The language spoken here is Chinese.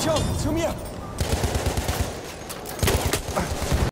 枪枪灭